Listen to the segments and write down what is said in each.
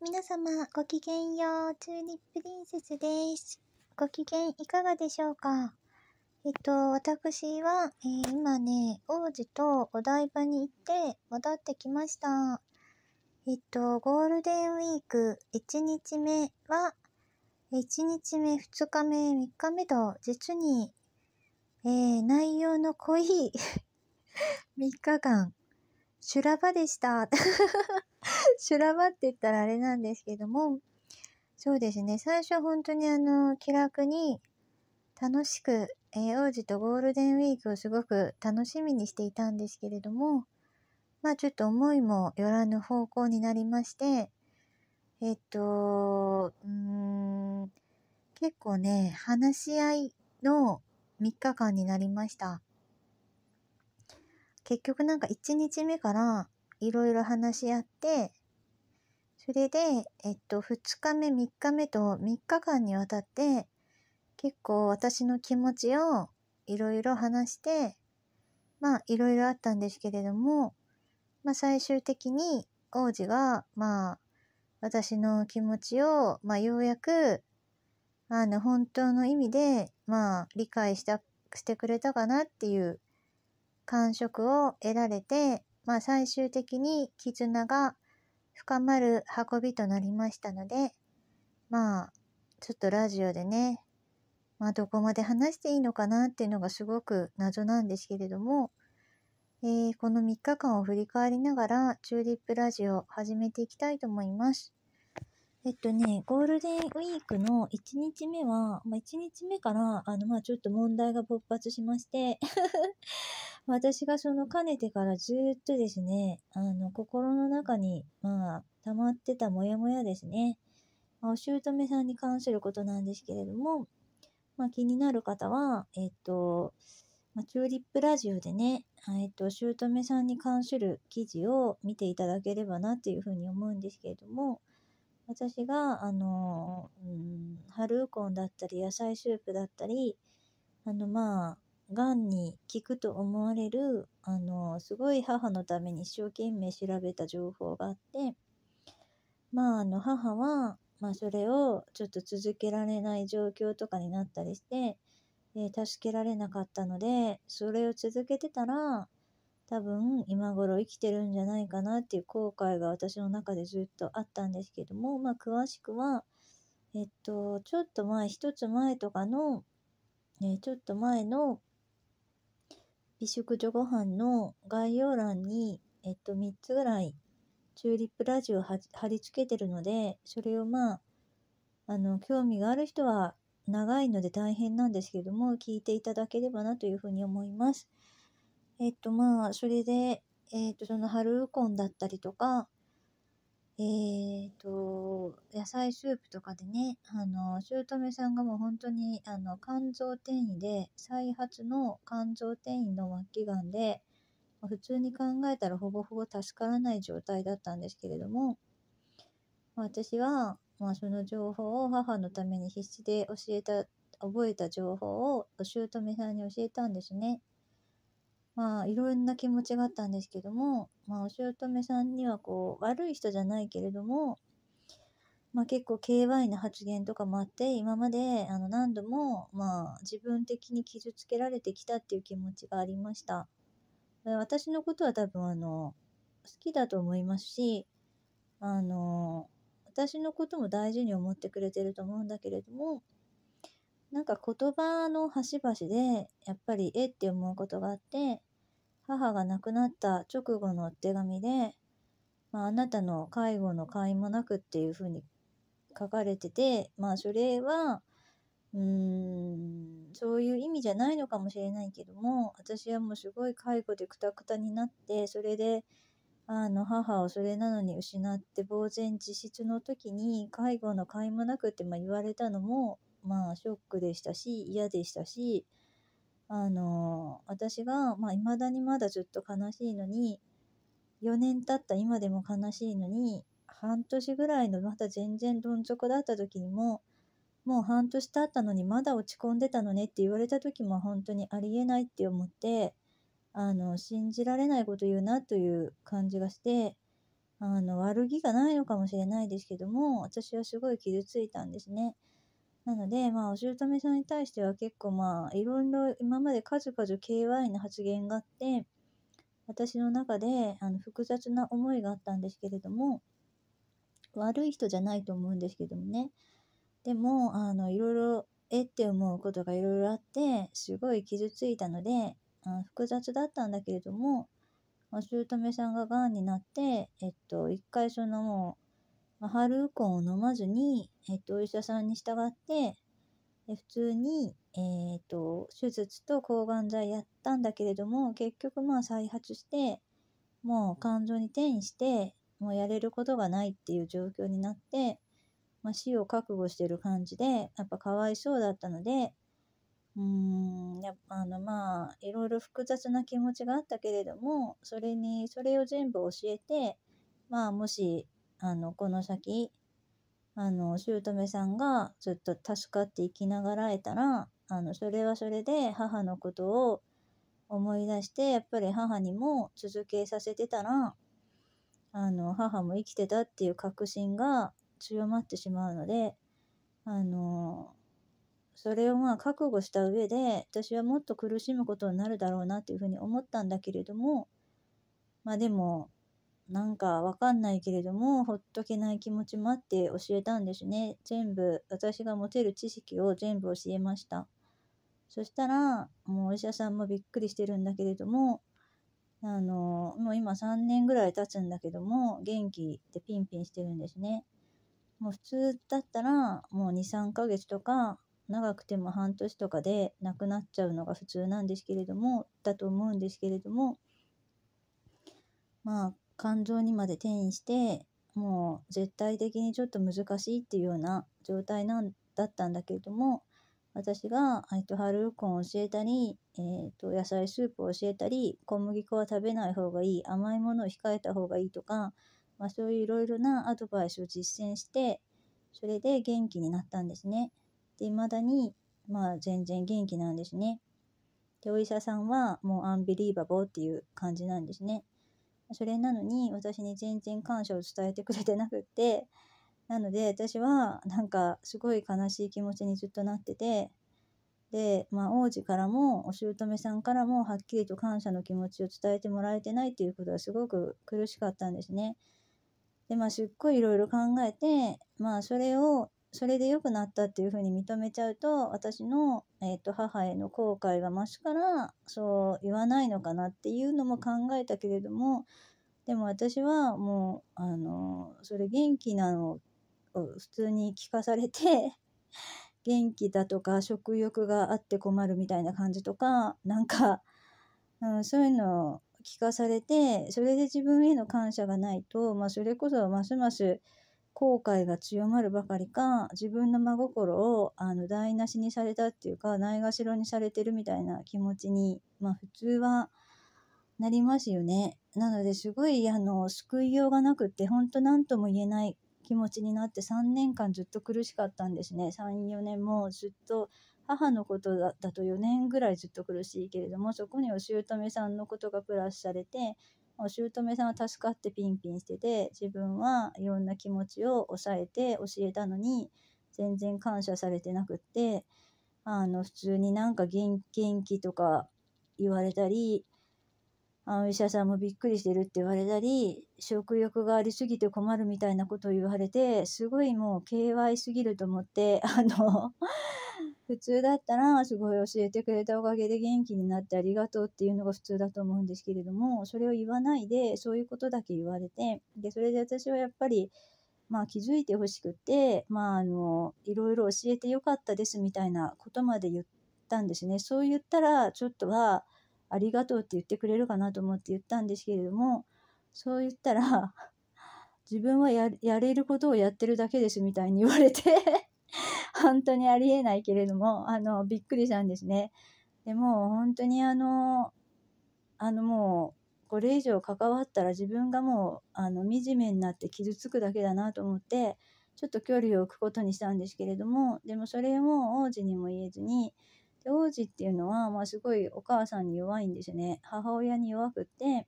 皆様、ごきげんよう。チューリップリンセスです。ご機嫌いかがでしょうか？えっと、私は、えー、今ね、王子とお台場に行って戻ってきました。えっと、ゴールデンウィーク1日目は、1日目、2日目、3日目と、実に、えー、内容の濃い 3日間、修羅場でした。修羅場って言ったらあれなんですけども、そうですね、最初本当にあの、気楽に、楽しく、えー、王子とゴールデンウィークをすごく楽しみにしていたんですけれども、まあちょっと思いもよらぬ方向になりまして、えっと、うーん、結構ね、話し合いの3日間になりました。結局なんか1日目からいろいろ話し合って、それで、えっと、2日目、3日目と3日間にわたって、結構私の気持ちをいろいろ話して、まあいろいろあったんですけれども、まあ最終的に王子が、まあ私の気持ちを、まあようやく、あの本当の意味で、まあ理解した、してくれたかなっていう感触を得られて、まあ最終的に絆が深まる運びとなりましたので、まあ、ちょっとラジオでね、まあどこまで話していいのかなっていうのがすごく謎なんですけれども、えー、この3日間を振り返りながら、チューリップラジオ始めていきたいと思います。えっとね、ゴールデンウィークの1日目は、まあ、1日目から、あの、まあ、ちょっと問題が勃発しまして 私がそのかねてからずっとですね、あの、心の中に、まあ、溜まってたモヤモヤですね。まあ、お姑さんに関することなんですけれども、まあ、気になる方は、えっと、まあ、チューリップラジオでね、えっと、姑さんに関する記事を見ていただければなっていうふうに思うんですけれども、私が、あの、うん、春ウコンだったり、野菜スープだったり、あの、まあ、がんに効くと思われる、あの、すごい母のために一生懸命調べた情報があって、まあ、あの、母は、まあ、それをちょっと続けられない状況とかになったりして、えー、助けられなかったので、それを続けてたら、多分今頃生きてるんじゃないかなっていう後悔が私の中でずっとあったんですけども、まあ詳しくは、えっと、ちょっと前、一つ前とかの、えちょっと前の美食女ご飯の概要欄に、えっと、3つぐらいチューリップラジオ貼り付けてるので、それをまあ、あの、興味がある人は長いので大変なんですけども、聞いていただければなというふうに思います。えっとまあ、それで、えっと、その春ウコンだったりとか、えっ、と、野菜スープとかでね、あの、姑さんがもう本当に、あの、肝臓転移で、再発の肝臓転移の末期がんで、普通に考えたらほぼほぼ助からない状態だったんですけれども、私は、まあ、その情報を母のために必死で教えた、覚えた情報をお姑さんに教えたんですね。まあいろんな気持ちがあったんですけども、まあお姑さんにはこう悪い人じゃないけれども、まあ結構 KY な発言とかもあって、今まであの何度もまあ自分的に傷つけられてきたっていう気持ちがありました。私のことは多分あの好きだと思いますし、あの私のことも大事に思ってくれてると思うんだけれども、なんか言葉の端々でやっぱりえって思うことがあって母が亡くなった直後の手紙で、まあ、あなたの介護の甲斐もなくっていうふうに書かれててまあそれはうーんそういう意味じゃないのかもしれないけども私はもうすごい介護でくたくたになってそれであの母をそれなのに失って呆然自失の時に介護の甲斐もなくってま言われたのもまあ、ショックでしたし、嫌でしたし、あの、私が、まあ、未だにまだずっと悲しいのに、4年経った今でも悲しいのに、半年ぐらいのまだ全然どん底だった時にも、もう半年経ったのにまだ落ち込んでたのねって言われた時も本当にありえないって思って、あの、信じられないこと言うなという感じがして、あの、悪気がないのかもしれないですけども、私はすごい傷ついたんですね。なので、まあ、お姑さんに対しては結構まあ、いろいろ今まで数々 KY の発言があって、私の中であの複雑な思いがあったんですけれども、悪い人じゃないと思うんですけどもね。でも、あの、いろいろ、えって思うことがいろいろあって、すごい傷ついたので、あ複雑だったんだけれども、お姑さんが癌になって、えっと、一回そのもう、まあ、春ウコンを飲まずに、えっと、お医者さんに従って、え普通に、えっと、手術と抗がん剤やったんだけれども、結局まあ再発して、もう肝臓に転移して、もうやれることがないっていう状況になって、まあ、死を覚悟してる感じで、やっぱかわいそうだったので、うーん、やっぱあのまあ、いろいろ複雑な気持ちがあったけれども、それに、それを全部教えて、まあもし、あの、この先、あの、姑さんがずっと助かって生きながらえたら、あの、それはそれで母のことを思い出して、やっぱり母にも続けさせてたら、あの、母も生きてたっていう確信が強まってしまうので、あの、それをまあ覚悟した上で、私はもっと苦しむことになるだろうなっていうふうに思ったんだけれども、まあでも、なんかわかんないけれども、ほっとけない気持ちもあって教えたんですね。全部、私が持てる知識を全部教えました。そしたら、もうお医者さんもびっくりしてるんだけれども、あの、もう今3年ぐらい経つんだけども、元気でピンピンしてるんですね。もう普通だったら、もう2、3ヶ月とか、長くても半年とかで亡くなっちゃうのが普通なんですけれども、だと思うんですけれども、まあ、肝臓にまで転移して、もう絶対的にちょっと難しいっていうような状態なんだったんだけれども、私が、えっと、ハルコンを教えたり、えっと、野菜スープを教えたり、小麦粉は食べない方がいい、甘いものを控えた方がいいとか、まあ、そういういろいろなアドバイスを実践して、それで元気になったんですね。で、未だに、まあ、全然元気なんですね。で、お医者さんはもうアンビリーバボーっていう感じなんですね。それなのに、私に全然感謝を伝えてくれてなくって、なので私はなんかすごい悲しい気持ちにずっとなってて、で、まあ王子からもお姑さんからもはっきりと感謝の気持ちを伝えてもらえてないっていうことはすごく苦しかったんですね。で、まあすっごいいろいろ考えて、まあそれを、それで良くなったっていうふうに認めちゃうと、私の、えー、と母への後悔が増すから、そう言わないのかなっていうのも考えたけれども、でも私はもう、あの、それ元気なのを普通に聞かされて 元気だとか食欲があって困るみたいな感じとかなんか、うん、そういうのを聞かされてそれで自分への感謝がないと、まあ、それこそますます後悔が強まるばかりか自分の真心をあの台無しにされたっていうかないがしろにされてるみたいな気持ちに、まあ、普通はなりますよね。なのですごいあの救いようがなくって本当何とも言えない気持ちになって3年間ずっと苦しかったんですね。3、4年もずっと母のことだと4年ぐらいずっと苦しいけれども、そこにお姑さんのことがプラスされて、お姑さんは助かってピンピンしてて、自分はいろんな気持ちを抑えて教えたのに、全然感謝されてなくって、あの、普通になんか元気とか言われたり、あお医者さんもびっくりしてるって言われたり、食欲がありすぎて困るみたいなことを言われて、すごいもう KY すぎると思って、あの普通だったらすごい教えてくれたおかげで元気になってありがとうっていうのが普通だと思うんですけれども、それを言わないで、そういうことだけ言われて、で、それで私はやっぱり、まあ気づいてほしくて、まああの、いろいろ教えてよかったですみたいなことまで言ったんですね。そう言ったら、ちょっとは、ありがとうって言ってくれるかなと思って言ったんですけれども、そう言ったら、自分はやれることをやってるだけですみたいに言われて 本当にありえないけれども、あの、びっくりしたんですね。でも、本当にあの、あのもう、これ以上関わったら自分がもう、あの、惨めになって傷つくだけだなと思って、ちょっと距離を置くことにしたんですけれども、でもそれも王子にも言えずに、で王子っていうのは、まあ、すごいお母さんに弱いんですよね。母親に弱くって、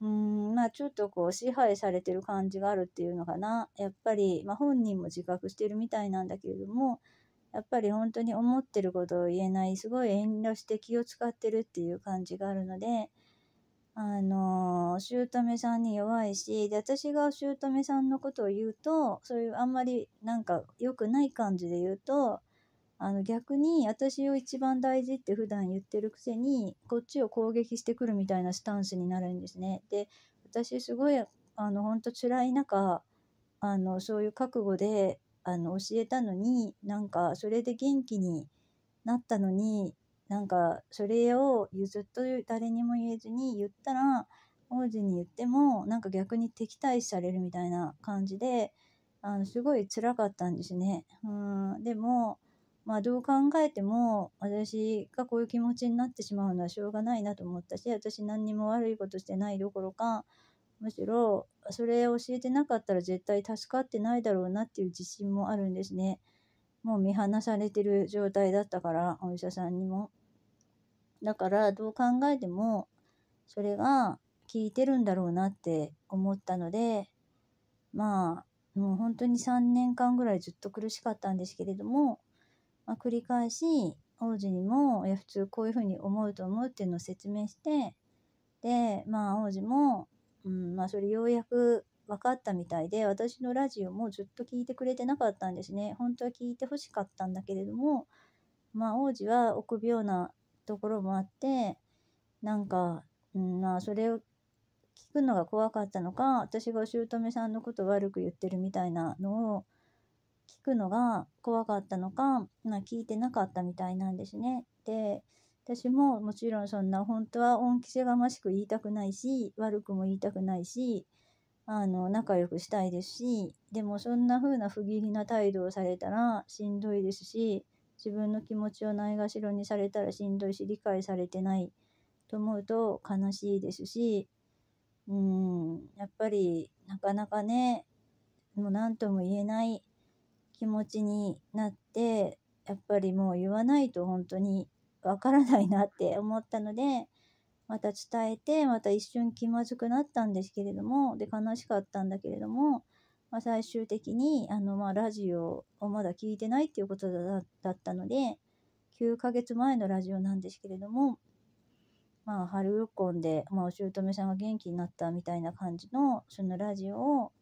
うん、まあちょっとこう支配されてる感じがあるっていうのかな。やっぱり、まあ本人も自覚してるみたいなんだけれども、やっぱり本当に思ってることを言えない、すごい遠慮して気を使ってるっていう感じがあるので、あの姑さんに弱いし、で、私が姑さんのことを言うと、そういうあんまりなんか良くない感じで言うと、あの逆に私を一番大事って普段言ってるくせにこっちを攻撃してくるみたいなスタンスになるんですね。で私すごいあの本当辛い中あのそういう覚悟であの教えたのになんかそれで元気になったのになんかそれをずっと誰にも言えずに言ったら王子に言ってもなんか逆に敵対されるみたいな感じであのすごい辛かったんですね。うんでもまあどう考えても私がこういう気持ちになってしまうのはしょうがないなと思ったし私何にも悪いことしてないどころかむしろそれ教えてなかったら絶対助かってないだろうなっていう自信もあるんですね。もう見放されてる状態だったからお医者さんにも。だからどう考えてもそれが効いてるんだろうなって思ったのでまあもう本当に3年間ぐらいずっと苦しかったんですけれどもまあ、繰り返し王子にもいや普通こういうふうに思うと思うっていうのを説明してでまあ王子も、うんまあ、それようやく分かったみたいで私のラジオもずっと聞いてくれてなかったんですね。本当は聞いてほしかったんだけれどもまあ王子は臆病なところもあってなんか、うん、まあそれを聞くのが怖かったのか私がお姑さんのことを悪く言ってるみたいなのを聞くのが怖かったのか、まあ、聞いてなかったみたいなんですね。で私ももちろんそんな本当は恩着せがましく言いたくないし悪くも言いたくないしあの仲良くしたいですしでもそんな風な不義理な態度をされたらしんどいですし自分の気持ちをないがしろにされたらしんどいし理解されてないと思うと悲しいですしうんやっぱりなかなかねもう何とも言えない気持ちになってやっぱりもう言わないと本当にわからないなって思ったのでまた伝えてまた一瞬気まずくなったんですけれどもで悲しかったんだけれども、まあ、最終的にあの、まあ、ラジオをまだ聞いてないっていうことだったので9ヶ月前のラジオなんですけれどもまあ春録音で、まあ、お姑さんが元気になったみたいな感じのそのラジオを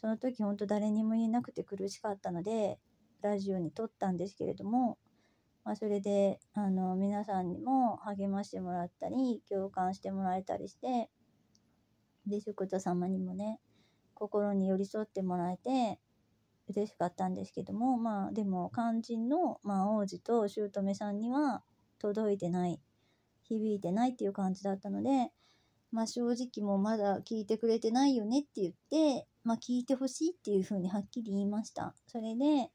その時ほんと誰にも言えなくて苦しかったのでラジオに撮ったんですけれども、まあ、それであの皆さんにも励ましてもらったり共感してもらえたりしてで宿田様にもね心に寄り添ってもらえて嬉しかったんですけどもまあでも肝心の、まあ、王子と姑さんには届いてない響いてないっていう感じだったのでまあ正直もうまだ聞いてくれてないよねって言ってまあ、聞いてほしいっていうふうにはっきり言いました。それで、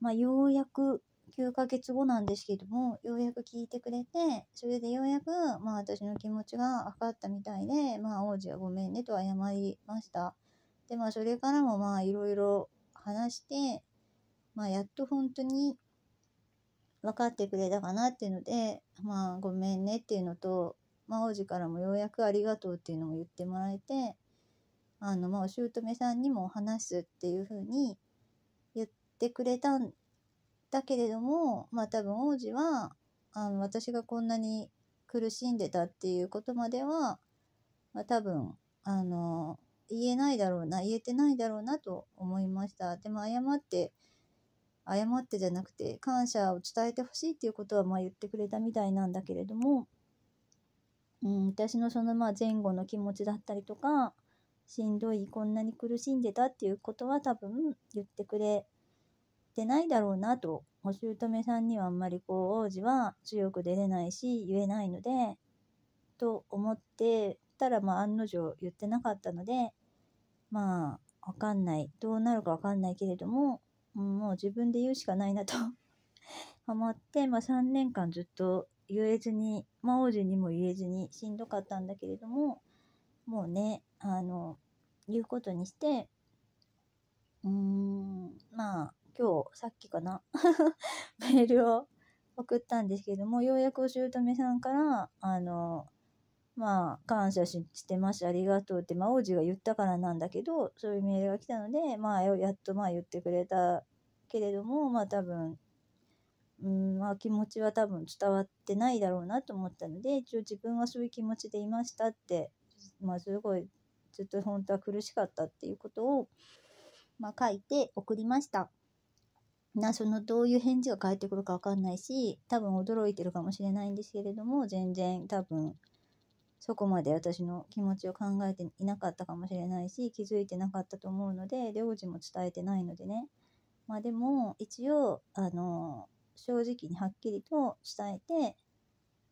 まあ、ようやく9ヶ月後なんですけども、ようやく聞いてくれて、それでようやく、まあ私の気持ちが分かったみたいで、まあ王子はごめんねと謝りました。で、まあそれからもまあいろいろ話して、まあやっと本当に分かってくれたかなっていうので、まあごめんねっていうのと、まあ王子からもようやくありがとうっていうのも言ってもらえて、あの、まあ、お姑さんにも話すっていう風に言ってくれたんだけれども、まあ多分王子は、あの、私がこんなに苦しんでたっていうことまでは、まあ多分、あの、言えないだろうな、言えてないだろうなと思いました。でも謝って、謝ってじゃなくて感謝を伝えてほしいっていうことはまあ言ってくれたみたいなんだけれども、うん、私のそのまあ前後の気持ちだったりとか、しんどいこんなに苦しんでたっていうことは多分言ってくれてないだろうなとお姑さんにはあんまりこう王子は強く出れないし言えないのでと思ってたらまあ案の定言ってなかったのでまあわかんない。どうなるかわかんないけれども、もう自分で言うしかないなと 思って、まあ、3年間ずっと言えずに、まあ、王子にも言えずにしんどかったんだけれどももうねあの言うことにしてうーんまあ今日さっきかな。メールを送ったんですけどもようやくお姑さんからあのまあ、感謝してます、ありがとうって、まあ、王子が言ったからなんだけど、そういうメールが来たので、まあ、やっとまあ言ってくれたけれども、まあ多分、うん、まあ気持ちは多分伝わってないだろうなと思ったので、一応自分はそういう気持ちでいましたって、まあすごいずっと本当は苦しかったっていうことを、まあ書いて送りました。な、そのどういう返事が返ってくるかわかんないし、多分驚いてるかもしれないんですけれども、全然多分そこまで私の気持ちを考えていなかったかもしれないし、気づいてなかったと思うので、領事も伝えてないのでね。まあでも、一応、あの、正直にはっきりと伝えて、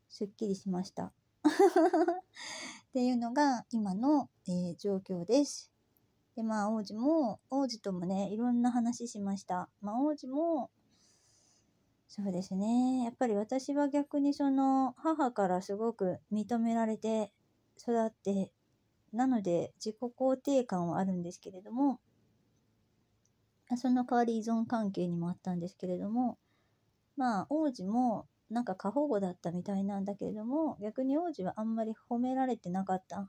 すっきりしました。っていうのが今の、えー、状況です。で、まあ、王子も、王子ともね、いろんな話しました。まあ、王子も、そうですね。やっぱり私は逆にその、母からすごく認められて育って、なので自己肯定感はあるんですけれども、その代わり依存関係にもあったんですけれども、まあ、王子もなんか過保護だったみたいなんだけれども、逆に王子はあんまり褒められてなかった。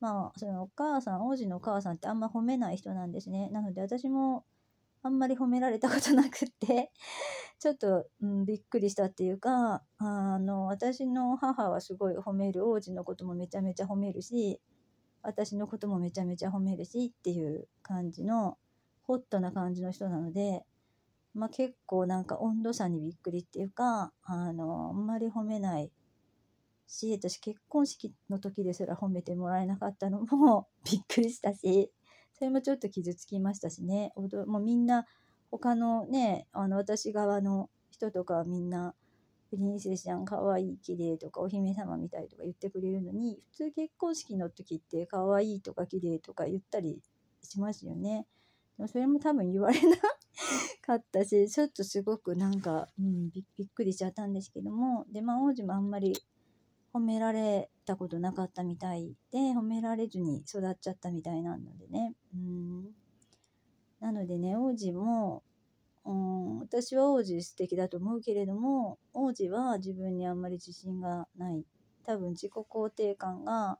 まあ、そのお母さん、王子のお母さんってあんま褒めない人なんですね。なので私もあんまり褒められたことなくって ちょっと、うん、びっくりしたっていうか、あの、私の母はすごい褒める、王子のこともめちゃめちゃ褒めるし、私のこともめちゃめちゃ褒めるしっていう感じの、ホットな感じの人なので、まあ、結構なんか温度差にびっくりっていうか、あの、あんまり褒めないし、私結婚式の時ですら褒めてもらえなかったのも びっくりしたし、それもちょっと傷つきましたしね、もうみんな、他のね、あの、私側の人とかはみんな、プリンセスちゃんかわいい、綺麗とか、お姫様みたいとか言ってくれるのに、普通結婚式の時ってかわいいとか綺麗とか言ったりしますよね。それも多分言われなかったし、ちょっとすごくなんか、うん、びっくりしちゃったんですけども、で、まあ王子もあんまり褒められたことなかったみたいで、褒められずに育っちゃったみたいなのでね。うん。なのでね、王子も、うん、私は王子素敵だと思うけれども、王子は自分にあんまり自信がない。多分自己肯定感が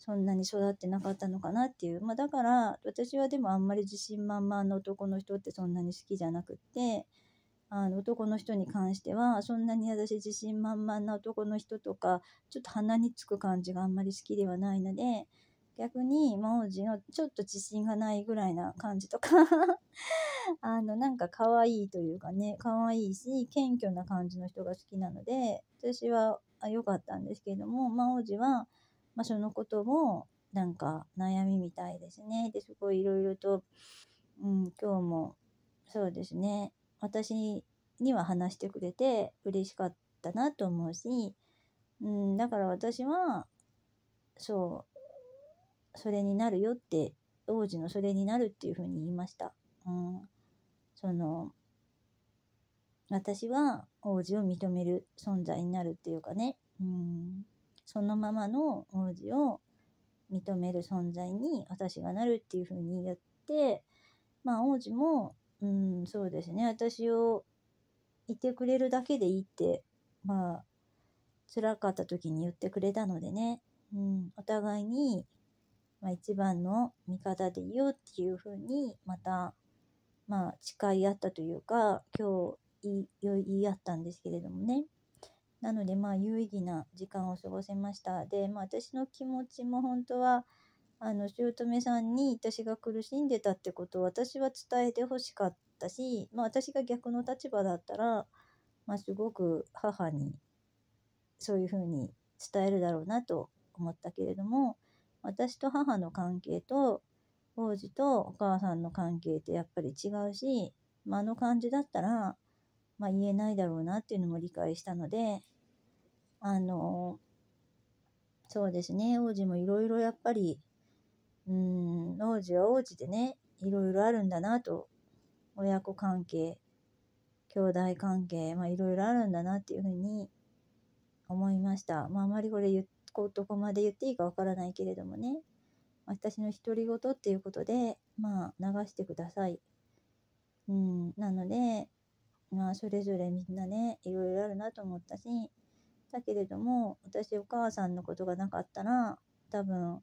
そんなに育ってなかったのかなっていう。まあだから、私はでもあんまり自信満々の男の人ってそんなに好きじゃなくって、あの男の人に関してはそんなに私自信満々な男の人とかちょっと鼻につく感じがあんまり好きではないので逆に魔王子のちょっと自信がないぐらいな感じとか あのなんか可愛いというかね可愛いし謙虚な感じの人が好きなので私は良かったんですけれども魔王子は、まあ、そのこともなんか悩みみたいですね。ですごいいろいろと、うん、今日もそうですね。私には話してくれて嬉しかったなと思うし、うん、だから私は、そう、それになるよって、王子のそれになるっていうふうに言いました。うん、その、私は王子を認める存在になるっていうかね、うん、そのままの王子を認める存在に私がなるっていうふうに言って、まあ王子もうん、そうですね。私をいてくれるだけでいいって、まあ、辛かった時に言ってくれたのでね、うん、お互いに、まあ、一番の味方でいいよっていうふうに、また、まあ、誓い合ったというか、今日言い合ったんですけれどもね。なので、まあ、有意義な時間を過ごせました。で、まあ、私の気持ちも本当は、あの姑さんに私が苦しんでたってことを私は伝えてほしかったし、まあ、私が逆の立場だったら、まあ、すごく母にそういうふうに伝えるだろうなと思ったけれども私と母の関係と王子とお母さんの関係ってやっぱり違うし、まあ、あの感じだったら、まあ、言えないだろうなっていうのも理解したのであのそうですね王子もいろいろやっぱりうん、王子は王子でね、いろいろあるんだなと、親子関係、兄弟関係、まあいろいろあるんだなっていうふうに思いました。まああまりこれ言うとこまで言っていいかわからないけれどもね、私の独り言っていうことで、まあ流してください。うん、なので、まあそれぞれみんなね、いろいろあるなと思ったし、だけれども、私お母さんのことがなかったら、多分、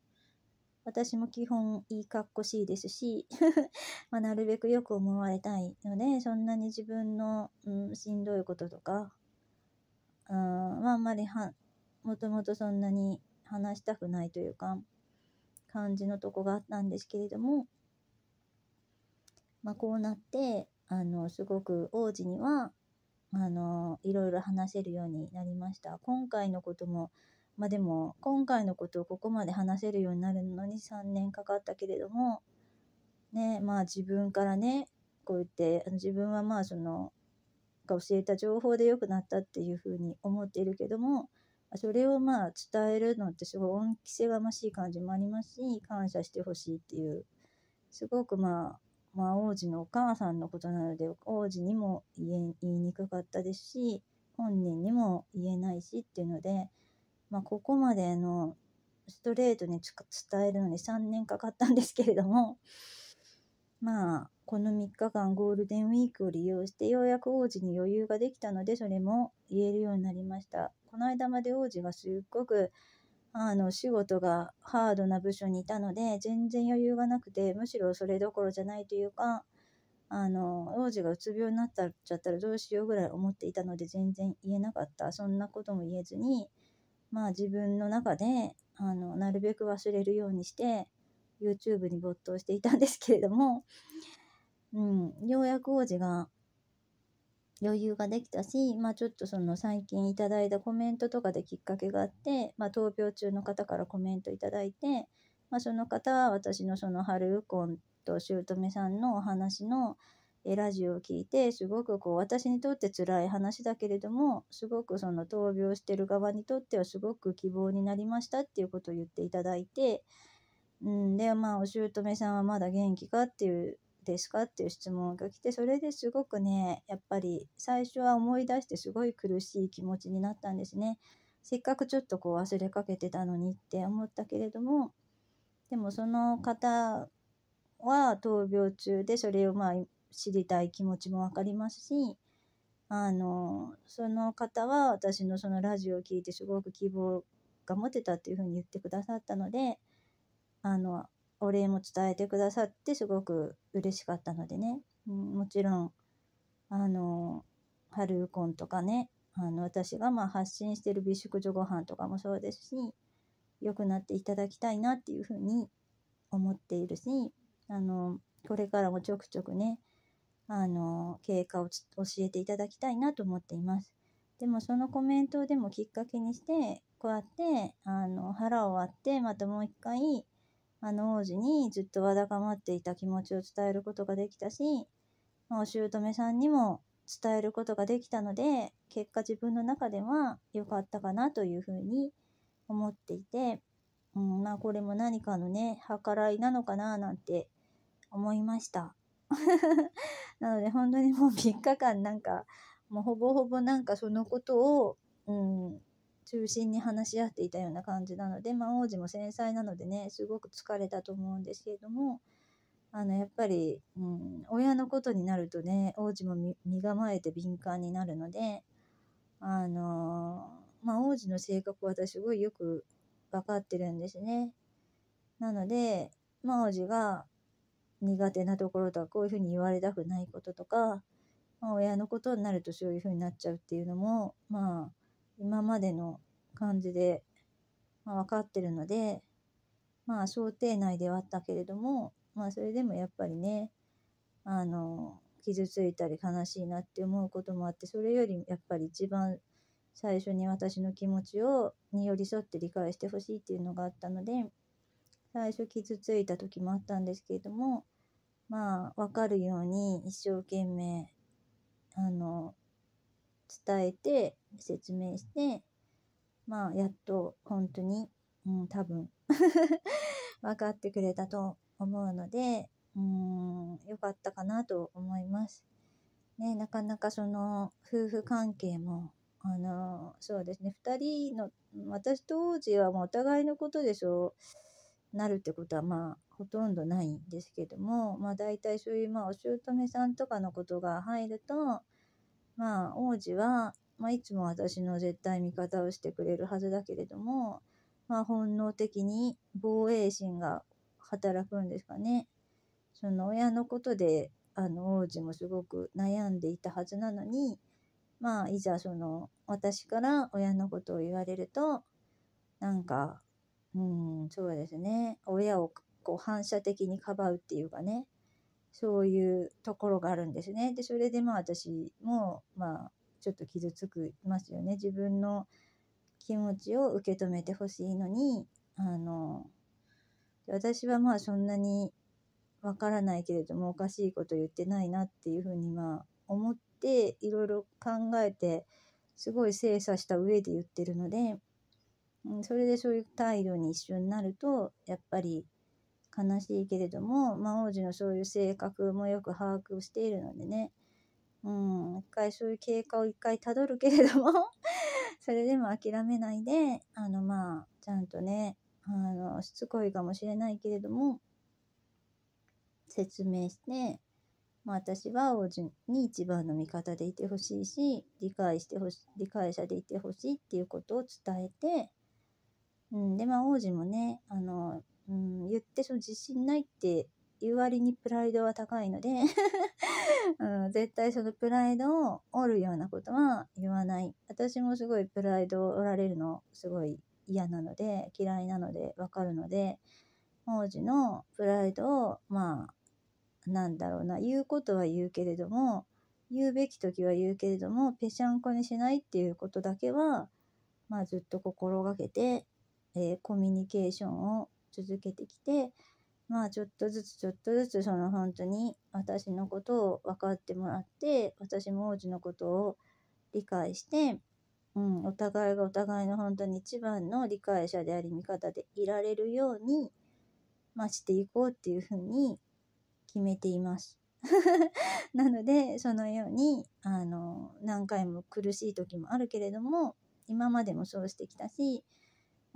私も基本いいかっこしいですし まあ、なるべくよく思われたいので、そんなに自分の、うん、しんどいこととか、うん、まあ、あんまりは、もともとそんなに話したくないというか、感じのとこがあったんですけれども、まあ、こうなって、あの、すごく王子には、あの、いろいろ話せるようになりました。今回のことも、まあでも、今回のことをここまで話せるようになるのに3年かかったけれども、ね、まあ自分からね、こう言って、自分はまあその、教えた情報で良くなったっていうふうに思っているけども、それをまあ伝えるのってすごい恩着せがましい感じもありますし、感謝してほしいっていう、すごくまあ、まあ王子のお母さんのことなので、王子にも言え言いにくかったですし、本人にも言えないしっていうので、まあ、ここまでのストレートに伝えるのに3年かかったんですけれども、まあ、この3日間ゴールデンウィークを利用してようやく王子に余裕ができたので、それも言えるようになりました。この間まで王子がすっごくあの仕事がハードな部署にいたので、全然余裕がなくて、むしろそれどころじゃないというか、あの、王子がうつ病になっちゃったらどうしようぐらい思っていたので、全然言えなかった。そんなことも言えずに、まあ自分の中であのなるべく忘れるようにして YouTube に没頭していたんですけれども、うん、ようやく王子が余裕ができたし、まあちょっとその最近いただいたコメントとかできっかけがあって、まあ闘病中の方からコメントいただいて、まあその方は私のその春ウコンと姑さんのお話のラジオを聞いてすごくこう私にとって辛い話だけれどもすごくその闘病してる側にとってはすごく希望になりましたっていうことを言っていただいて、うん、でまあお姑さんはまだ元気かっていうですか？っていう質問が来てそれですごくねやっぱり最初は思い出してすごい苦しい気持ちになったんですね。せっかくちょっとこう忘れかけてたのにって思ったけれどもでもその方は闘病中でそれをまあ知りたい気持ちもわかりますし、あの、その方は私のそのラジオを聞いてすごく希望が持てたっていうふうに言ってくださったので、あの、お礼も伝えてくださってすごく嬉しかったのでね、うん、もちろん、あの、春ウコンとかね、あの、私がまあ発信してる美淑女ご飯とかもそうですし、良くなっていただきたいなっていうふうに思っているし、あの、これからもちょくちょくね、あの、経過を教えていただきたいなと思っています。でもそのコメントでもきっかけにして、こうやって、あの、腹を割って、またもう一回、あの王子にずっとわだかまっていた気持ちを伝えることができたし、まあ、お姑さんにも伝えることができたので、結果自分の中では良かったかなというふうに思っていて、うん、まあこれも何かのね、計らいなのかななんて思いました。なので本当にもう3日間なんか、もうほぼほぼなんかそのことを、うん、中心に話し合っていたような感じなので、まあ王子も繊細なのでね、すごく疲れたと思うんですけれども、あの、やっぱり、うん、親のことになるとね、王子も身構えて敏感になるので、あのまあ王子の性格は私すごいよく分かってるんですね。なので、まあ王子が、苦手なところとかこういうふうに言われたくないこととか、まあ、親のことになるとそういうふうになっちゃうっていうのもまあ今までの感じで、まあ、分かってるのでまあ想定内ではあったけれどもまあそれでもやっぱりねあの傷ついたり悲しいなって思うこともあってそれよりやっぱり一番最初に私の気持ちをに寄り添って理解してほしいっていうのがあったので最初傷ついた時もあったんですけれども、まあ、わかるように一生懸命、あの、伝えて、説明して、まあ、やっと本当に、うん、多分 分かってくれたと思うので、うん、よかったかなと思います。ね、なかなかその夫婦関係も、あの、そうですね、2人の、私と王子はもうお互いのことでそう、なるってことはまあほとんどないんですけどもまあ大体そういうまあお姑さんとかのことが入るとまあ王子はまあ、いつも私の絶対味方をしてくれるはずだけれども、まあ、本能的に防衛心が働くんですかね。その親のことであの王子もすごく悩んでいたはずなのにまあいざその私から親のことを言われるとなんかうんそうですね親をこう反射的にかばうっていうかねそういうところがあるんですね。でそれでまあ私もまあちょっと傷つくますよね。自分の気持ちを受け止めてほしいのにあの私はまあそんなにわからないけれどもおかしいこと言ってないなっていうふうにまあ思っていろいろ考えてすごい精査した上で言ってるので、うん、それでそういう態度に一緒になるとやっぱり悲しいけれども、まあ、王子のそういう性格もよく把握しているのでね、うん、一回そういう経過を一回たどるけれども それでも諦めないであのまあちゃんとねあのしつこいかもしれないけれども説明して、まあ、私は王子に一番の味方でいてほしいし理解してほし理解者でいてほしいっていうことを伝えて、うん、でまあ王子もねあの、うん、言ってその自信ないって言う割にプライドは高いので うん、絶対そのプライドを折るようなことは言わない。私もすごいプライドを折られるのすごい嫌なので嫌いなのでわかるので王子のプライドをまあなんだろうな言うことは言うけれども言うべき時は言うけれどもぺしゃんこにしないっていうことだけは、まあ、ずっと心がけて、えー、コミュニケーションを続けてきてまあちょっとずつちょっとずつその本当に私のことを分かってもらって私も王子のことを理解してうん、お互いがお互いの本当に一番の理解者であり味方でいられるように、まあ、していこうっていうふうに決めています。なのでそのようにあの何回も苦しい時もあるけれども今までもそうしてきたし、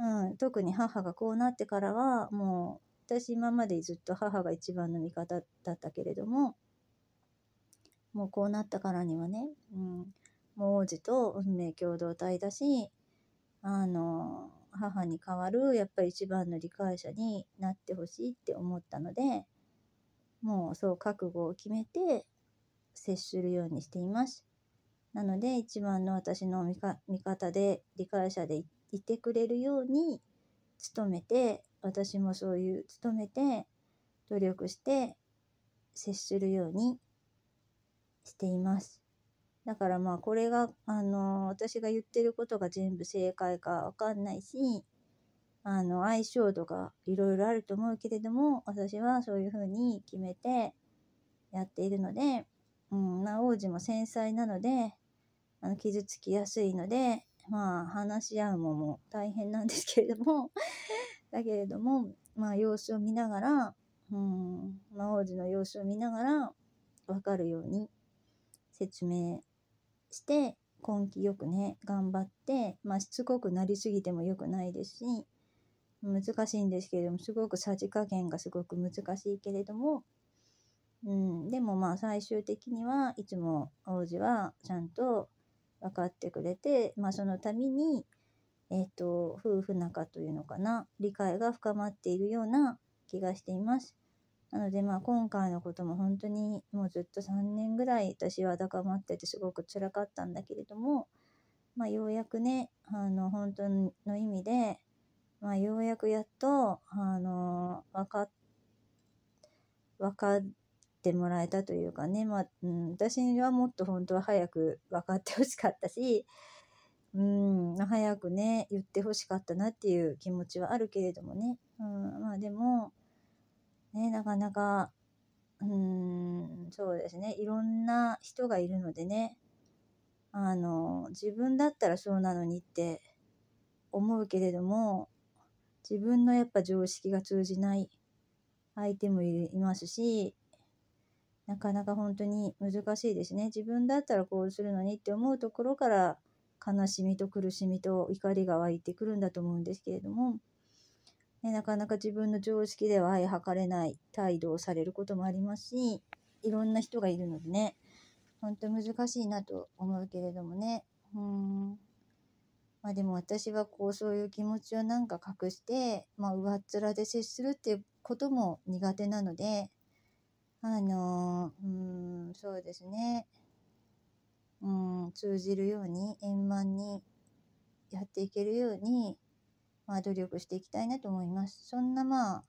うん、特に母がこうなってからはもう私今までずっと母が一番の味方だったけれどももうこうなったからにはね、うん、もう王子と運命共同体だしあの母に代わるやっぱり一番の理解者になってほしいって思ったのでもうそう覚悟を決めて接するようにしています。なので一番の私の味方で理解者でいてくれるように努めて私もそういう努めて努力して接するようにしています。だからまあこれが、あの私が言ってることが全部正解かわかんないし、あの相性とかいろいろあると思うけれども、私はそういうふうに決めてやっているので、うん、王子も繊細なので、あの傷つきやすいので、まあ話し合うのも大変なんですけれども。だけれども、まあ様子を見ながら、うん、まあ王子の様子を見ながら分かるように説明して根気よくね頑張って、まあ、しつこくなりすぎても良くないですし難しいんですけれどもすごくさじ加減がすごく難しいけれども、うん、でもまあ最終的にはいつも王子はちゃんと分かってくれて、まあ、そのために、えーと、と夫婦仲というのかな理解が深まっているような気がしています。なのでまあ今回のことも本当にもうずっと3年ぐらい私は高まっててすごく辛かったんだけれども、まあ、ようやくねあの本当の意味で、まあ、ようやくやっとあの分か分かってもらえたというかね、まあうん、私はもっと本当は早く分かってほしかったし、うん、早くね言ってほしかったなっていう気持ちはあるけれどもね、うん、まあでもね、なかなか、うん、そうですね、いろんな人がいるのでね、あの、自分だったらそうなのにって思うけれども、自分のやっぱ常識が通じない相手もいますし、なかなか本当に難しいですね。自分だったらこうするのにって思うところから悲しみと苦しみと怒りが湧いてくるんだと思うんですけれども、ね、なかなか自分の常識では相測れない態度をされることもありますしいろんな人がいるのでね本当難しいなと思うけれどもね、うん。まあでも私はこうそういう気持ちをなんか隠して、まあ上っ面で接するっていうことも苦手なので、あの、うん、そうですね。うん、通じるように、円満にやっていけるように、まあ努力していきたいなと思います。そんなまあ、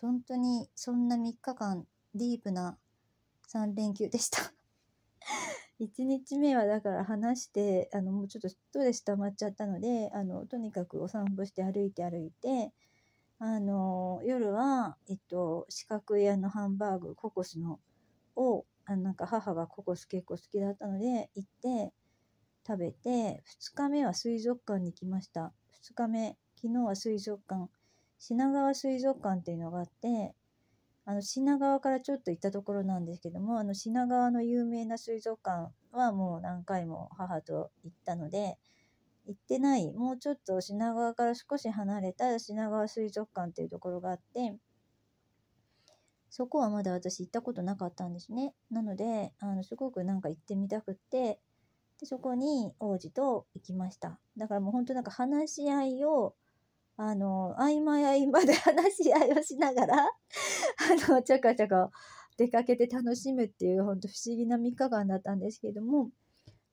本当にそんな3日間、ディープな3連休でした。1日目はだから話して、あの、もうちょっとストレス溜まっちゃったので、あの、とにかくお散歩して歩いて歩いて、あの、夜は、えっと、四角いあのハンバーグ、ココスの、を、あなんか母がココス結構好きだったので、行って食べて、2日目は水族館に行きました。2日目、昨日は水族館、品川水族館っていうのがあって、あの品川からちょっと行ったところなんですけども、あの品川の有名な水族館はもう何回も母と行ったので、行ってない、もうちょっと品川から少し離れた品川水族館っていうところがあって、そこはまだ私行ったことなかったんですね。なので、あのすごくなんか行ってみたくって、でそこに王子と行きました。だからもう本当なんか話し合いを、あの、合間合間で 話し合いをしながら、あの、ちゃかちゃか出かけて楽しむっていう、本当不思議な3日間だったんですけれども、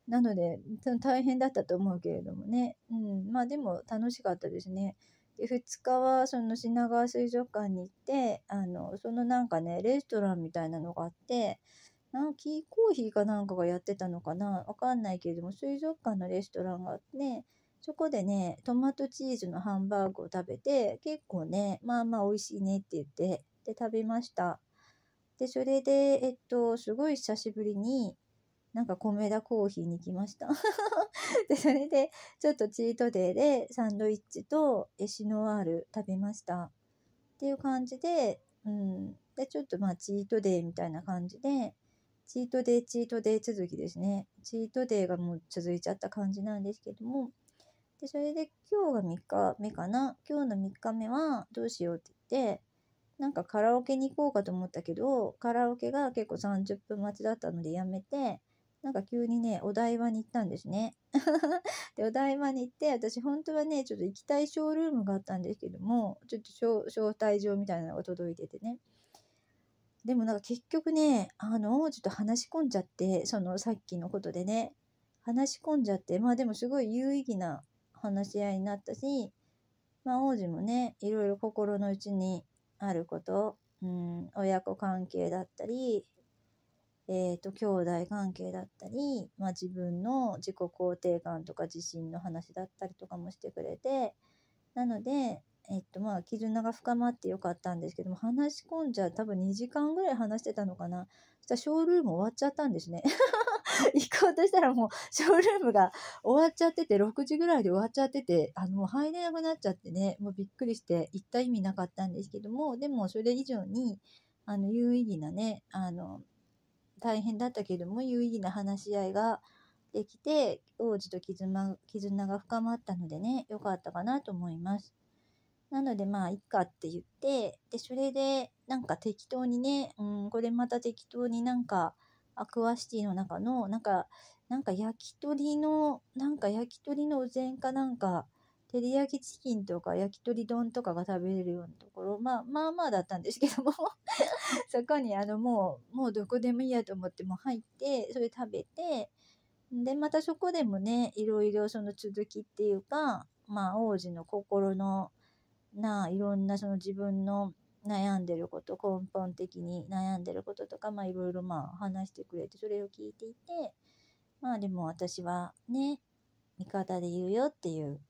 なので、大変だったと思うけれどもね。うん、まあでも楽しかったですね。で、2日はその品川水族館に行って、あの、そのなんかね、レストランみたいなのがあって、なんキーコーヒーかなんかがやってたのかな？わかんないけれども、水族館のレストランがあって、そこでね、トマトチーズのハンバーグを食べて、結構ね、まあまあ美味しいねって言って、で、食べました。で、それで、えっと、すごい久しぶりに、なんか米田コーヒーに来ました。で、それで、ちょっとチートデーでサンドイッチとエシノワール食べました。っていう感じで、うん。で、ちょっとまあチートデーみたいな感じで、チートデー、チートデー続きですね。チートデーがもう続いちゃった感じなんですけども、で、それで今日が3日目かな。今日の3日目はどうしようって言って、なんかカラオケに行こうかと思ったけど、カラオケが結構30分待ちだったのでやめて、なんか急にね、お台場に行ったんですね。で、お台場に行って、私本当はね、ちょっと行きたいショールームがあったんですけども、ちょっと招待状みたいなのが届いててね。でもなんか結局ね、あの、ちょっと話し込んじゃって、そのさっきのことでね、話し込んじゃって、まあでもすごい有意義な話し合いになったし、まあ王子もね、いろいろ心の内にあること、うん、親子関係だったり、えっ、と、兄弟関係だったり、まあ自分の自己肯定感とか自信の話だったりとかもしてくれて、なので、えっとまあ絆が深まってよかったんですけども、話し込んじゃ多分2時間ぐらい話してたのかな。そしたらショールーム終わっちゃったんですね。行こうとしたらもうショールームが終わっちゃってて、6時ぐらいで終わっちゃってて、あのもう入れなくなっちゃってね、もうびっくりして行った意味なかったんですけども、でもそれ以上に、あの有意義なね、あの、大変だったけども有意義な話し合いができて王子と絆絆が深まったのでね良かったかなと思います。なのでまあいっかって言ってでそれでなんか適当にね、うん、これまた適当になんかアクアシティの中のなんかなんか焼き鳥のなんか焼き鳥のお膳かなんか照り焼きチキンとか焼き鳥丼とかが食べれるようなところまあまあまあだったんですけども そこにあのもうもうどこでもいいやと思っても入ってそれ食べてでまたそこでもねいろいろその続きっていうかまあ王子の心のないろんなその自分の悩んでること根本的に悩んでることとかまあいろいろまあ話してくれてそれを聞いていてまあでも私はね味方で言うよっていう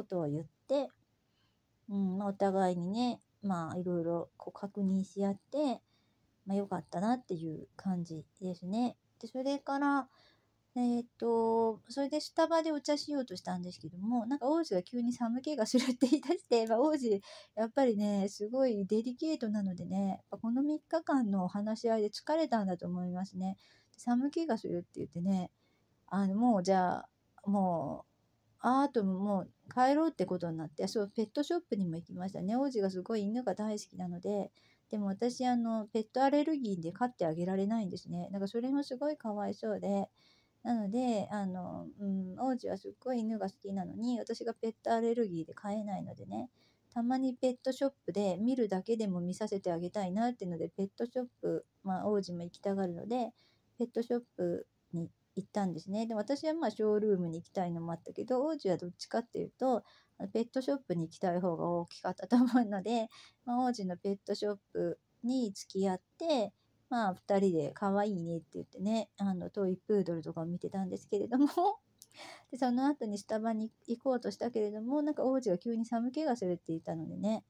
ことを言って、うんまあ、お互いにねまあいろいろこう確認し合って、まあ、よかったなっていう感じですね。でそれからえーっとそれでスタバでお茶しようとしたんですけどもなんか王子が急に寒気がするって言い出して、まあ、王子やっぱりねすごいデリケートなのでねこの3日間の話し合いで疲れたんだと思いますね。寒気がするって言ってねあのもうじゃあもうあーともう帰ろうってことになってそうペットショップにも行きましたね。王子がすごい犬が大好きなので。でも私あのペットアレルギーで飼ってあげられないんですね。だからそれもすごいかわいそうで。なので、あの、うん、王子はすっごい犬が好きなのに、私がペットアレルギーで飼えないのでね、たまにペットショップで見るだけでも見させてあげたいなっていうので、ペットショップ、まあ王子も行きたがるので、ペットショップに行っ行ったんですね。で、私はまあショールームに行きたいのもあったけど、王子はどっちかっていうと、ペットショップに行きたい方が大きかったと思うので、まあ、王子のペットショップに付き合って、まあ、2人で可愛いねって言ってね、あの、トイプードルとかを見てたんですけれども で、その後にスタバに行こうとしたけれども、なんか王子が急に寒気がするって言ったのでね、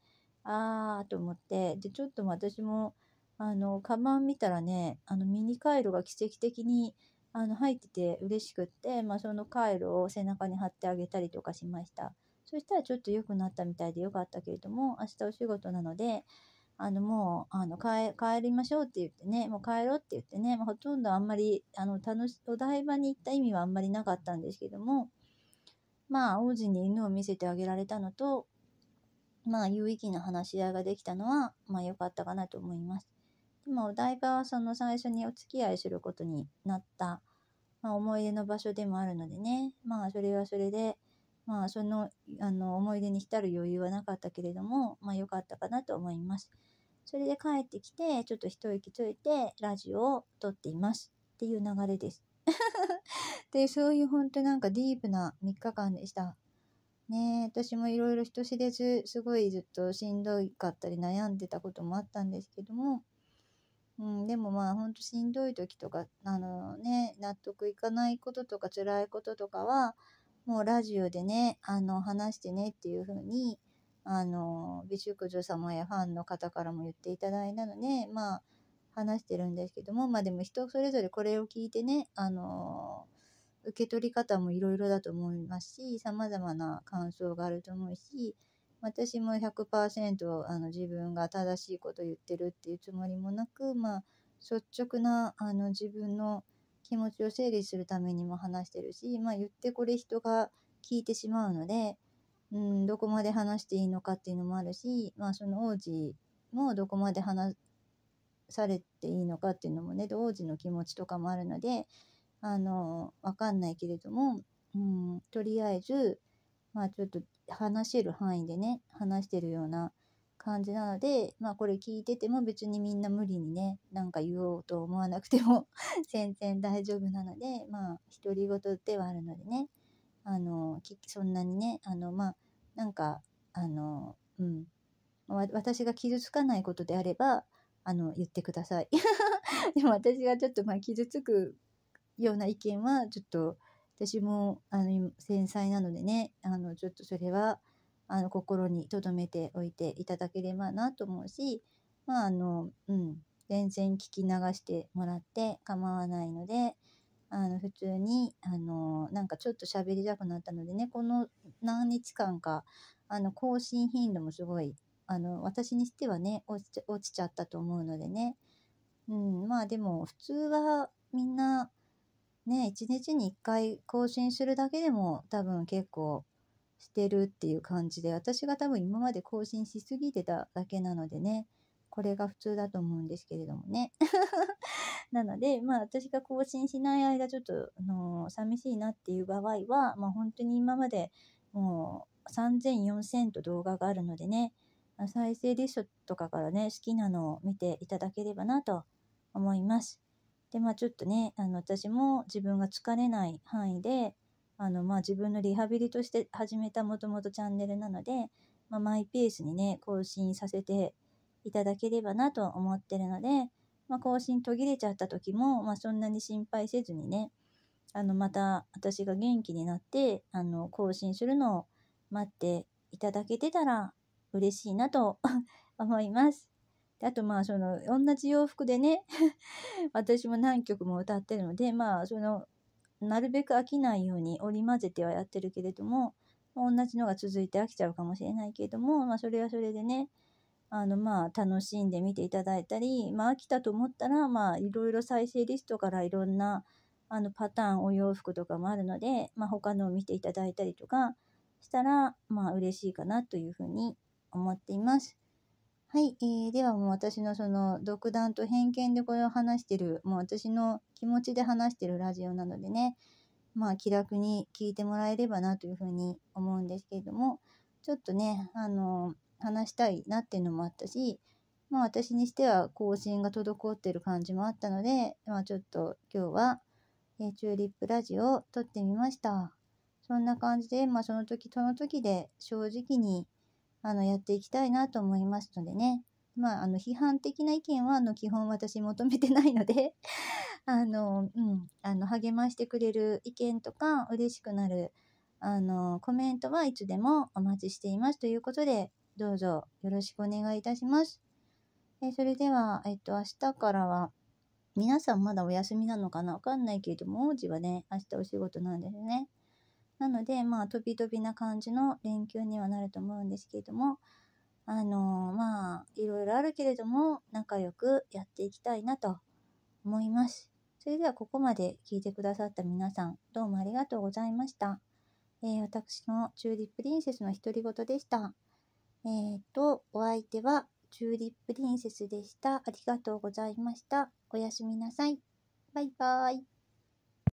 あーと思って、で、ちょっと私も、あの、カバン見たらね、あの、ミニカイロが奇跡的に、あの、入ってて嬉しくって、まあ、そのカイロを背中に貼ってあげたりとかしました。そしたらちょっと良くなったみたいでよかったけれども、明日お仕事なので、あの、もう、あの、帰、りましょうって言ってね、もう帰ろうって言ってね、まあ、ほとんどあんまり、あの、楽し、お台場に行った意味はあんまりなかったんですけども、まあ、王子に犬を見せてあげられたのと、まあ、有意義な話し合いができたのは、まあ、良かったかなと思います。も、お台場はその最初にお付き合いすることになった、まあ、思い出の場所でもあるのでね、まあ、それはそれで、まあ、その、あの、思い出に浸る余裕はなかったけれども、まあ、良かったかなと思います。それで帰ってきて、ちょっと一息ついて、ラジオを撮っていますっていう流れです。で、そういう本当なんかディープな3日間でした。ね私もいろいろ人知れず、すごいずっとしんどかったり悩んでたこともあったんですけども、うん、でもまあほんとしんどい時とか、あのね、納得いかないこととか辛いこととかは、もうラジオでね、あの、話してねっていう風に、あの、美淑女様やファンの方からも言っていただいたので、まあ、話してるんですけども、まあでも人それぞれこれを聞いてね、あの、受け取り方もいろいろだと思いますし、様々な感想があると思うし、私も100%あの自分が正しいこと言ってるっていうつもりもなく、まあ、率直なあの自分の気持ちを整理するためにも話してるし、まあ、言ってこれ人が聞いてしまうので、うん、どこまで話していいのかっていうのもあるし、まあ、その王子もどこまで話されていいのかっていうのもね、王子の気持ちとかもあるので、あの、わかんないけれども、うん、とりあえず、まあちょっと話せる範囲でね、話してるような感じなので、まあこれ聞いてても別にみんな無理にね、なんか言おうと思わなくても 全然大丈夫なので、まあ独り言ではあるのでね、あの、そんなにね、あの、まあなんか、あの、うん、私が傷つかないことであれば、あの、言ってください。でも私がちょっとまあ傷つくような意見は、ちょっと私もあの繊細なのでね、あの、ちょっとそれは、あの心に留めておいていただければなと思うし、まああの、うん、全然聞き流してもらって構わないので、あの普通に、あの、なんかちょっと喋りたくなったのでね、この何日間か、あの、更新頻度もすごい、あの、私にしてはね、落ちちちゃったと思うのでね、うん、まあでも普通はみんな、ね、1日に1回更新するだけでも多分結構してるっていう感じで、私が多分今まで更新しすぎてただけなのでね、これが普通だと思うんですけれどもね。なので、まあ私が更新しない間ちょっと、あのー、寂しいなっていう場合は、まあ本当に今までもう3000、4000と動画があるのでね、再生リストとかからね、好きなのを見ていただければなと思います。で、まあちょっとね、あの私も自分が疲れない範囲で、あの、まあ、自分のリハビリとして始めたもともとチャンネルなので、まあ、マイペースにね、更新させていただければなと思ってるので、まあ、更新途切れちゃった時も、まあ、そんなに心配せずにね、あの、また私が元気になって、あの、更新するのを待っていただけてたら嬉しいなと思います。であとまあその同じ洋服でね 私も何曲も歌ってるのでまあそのなるべく飽きないように織り交ぜてはやってるけれども、同じのが続いて飽きちゃうかもしれないけれども、まあ、それはそれでね、あの、まあ、楽しんで見ていただいたり、まあ、飽きたと思ったら、まあ、いろいろ再生リストからいろんな、あの、パターン、お洋服とかもあるので、まあ、他のを見ていただいたりとかしたら、まあ、嬉しいかなというふうに思っています。はい、えー、ではもう私のその独断と偏見でこれを話してる、もう私の気持ちで話してるラジオなのでね、まあ気楽に聞いてもらえればなというふうに思うんですけれども、ちょっとね、あの、話したいなっていうのもあったし、まあ私にしては更新が滞ってる感じもあったので、まあちょっと今日は、えーチューリップラジオを撮ってみました。そんな感じで、まあその時その時で正直にあのやっていきたいなと思いますのでね。まあ、あの批判的な意見はあの基本私求めてないので あの、うん、あの励ましてくれる意見とか嬉しくなるあのコメントはいつでもお待ちしていますということでどうぞよろしくお願いいたします。えそれでは、えっと、明日からは皆さんまだお休みなのかな？わかんないけれども王子はね明日お仕事なんですね。なので、まあ、飛び飛びな感じの連休にはなると思うんですけれども、あのまあ、いろいろあるけれども、仲良くやっていきたいなと思います。それでは、ここまで聞いてくださった皆さん、どうもありがとうございました。えー私のチューリッププリンセスの独り言でした。えーと、お相手はチューリッププリンセスでした。ありがとうございました。おやすみなさい。バイバーイ。